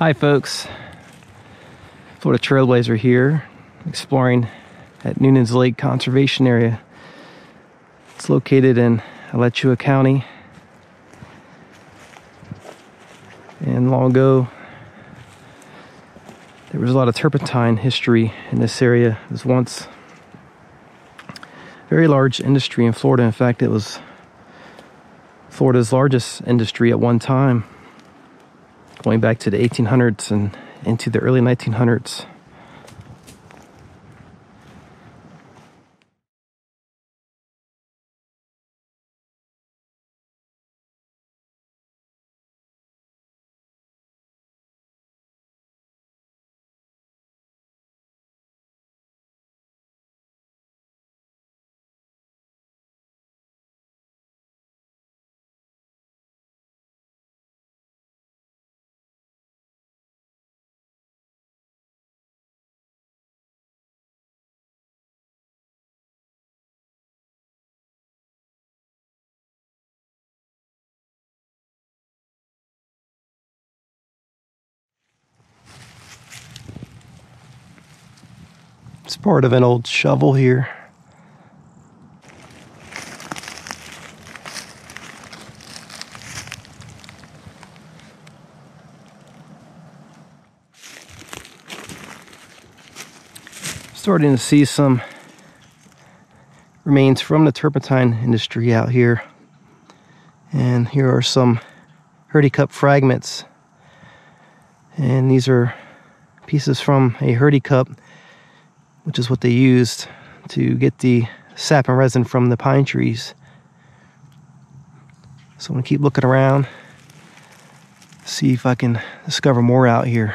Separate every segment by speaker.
Speaker 1: Hi folks, Florida Trailblazer here, exploring at Newnans Lake Conservation Area. It's located in Alachua County. And long ago, there was a lot of turpentine history in this area. It was once a very large industry in Florida. In fact, it was Florida's largest industry at one time going back to the 1800s and into the early 1900s. It's part of an old shovel here. Starting to see some remains from the turpentine industry out here. And here are some Herty cup fragments. And these are pieces from a Herty cup which is what they used to get the sap and resin from the pine trees. So I'm gonna keep looking around, see if I can discover more out here.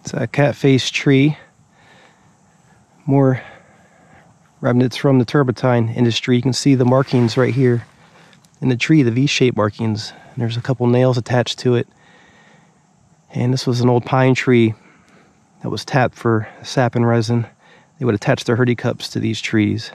Speaker 1: It's a cat face tree. More remnants from the turpentine industry. You can see the markings right here in the tree, the V-shaped markings. And there's a couple nails attached to it. And this was an old pine tree that was tapped for sap and resin. They would attach their Herty cups to these trees.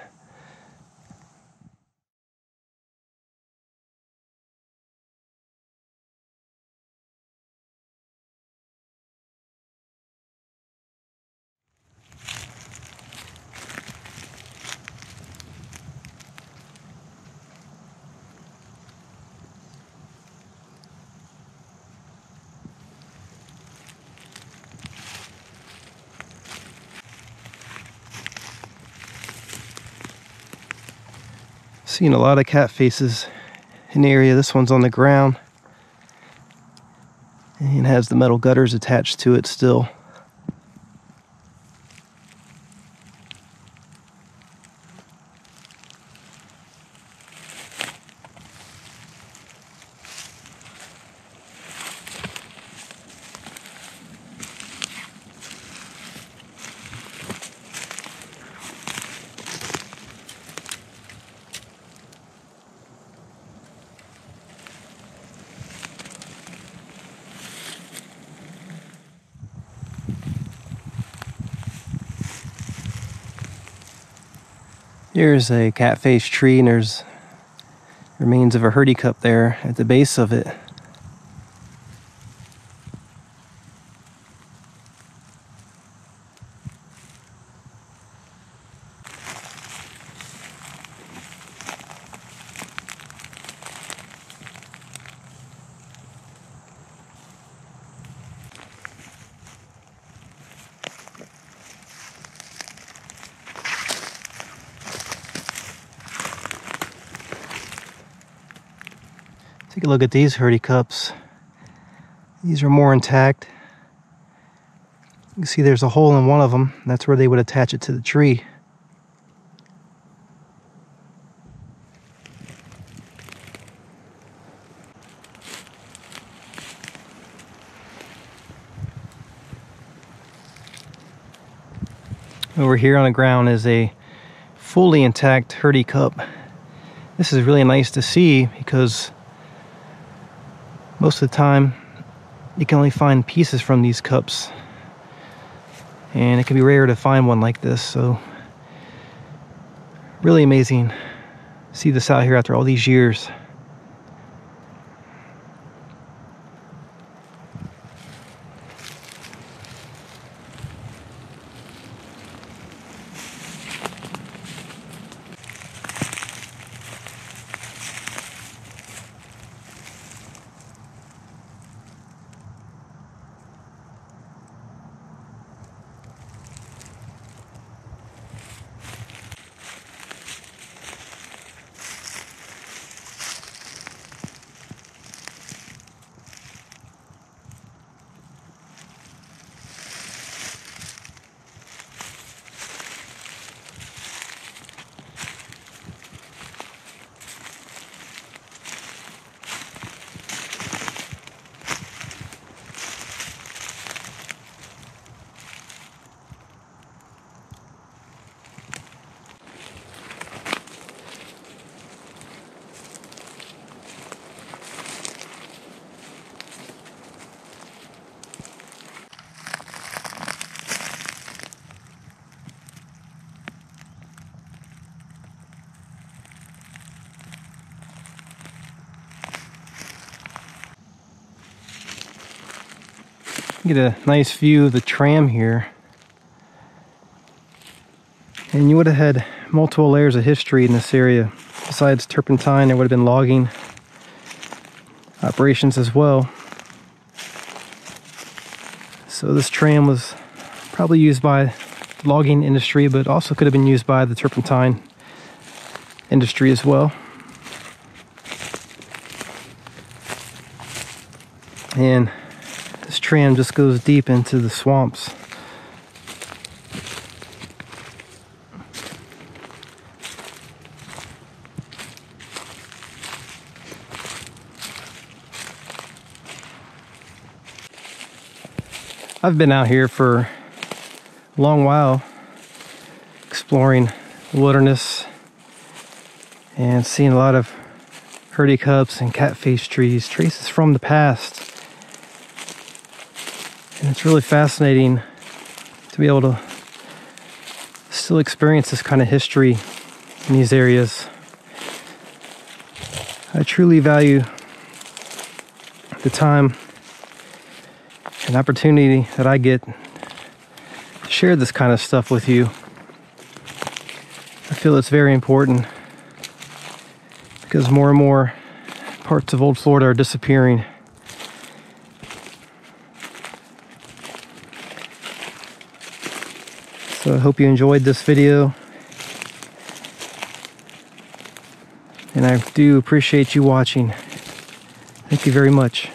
Speaker 1: Seen a lot of cat faces in the area. This one's on the ground and has the metal gutters attached to it still. Here's a catface tree, and there's remains of a Herty cup there at the base of it. Take a look at these Herty cups. These are more intact. You can see there's a hole in one of them. That's where they would attach it to the tree. Over here on the ground is a fully intact Herty cup. This is really nice to see because most of the time you can only find pieces from these cups. And it can be rare to find one like this so really amazing to see this out here after all these years Get a nice view of the tram here. And you would have had multiple layers of history in this area. Besides turpentine, there would have been logging operations as well. So this tram was probably used by the logging industry, but also could have been used by the turpentine industry as well. And this tram just goes deep into the swamps. I've been out here for a long while exploring the wilderness and seeing a lot of Herty cups and catface trees, traces from the past. And it's really fascinating to be able to still experience this kind of history in these areas. I truly value the time and opportunity that I get to share this kind of stuff with you. I feel it's very important because more and more parts of old Florida are disappearing. So I hope you enjoyed this video. And I do appreciate you watching. Thank you very much.